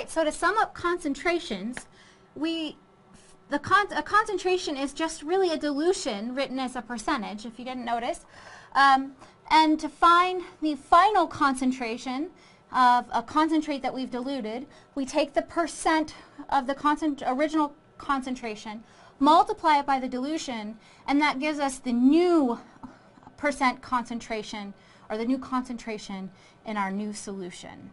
right, so to sum up concentrations, we the con a concentration is just really a dilution written as a percentage, if you didn't notice. Um, and to find the final concentration of a concentrate that we've diluted, we take the percent of the concent original concentration, multiply it by the dilution, and that gives us the new percent concentration or the new concentration in our new solution.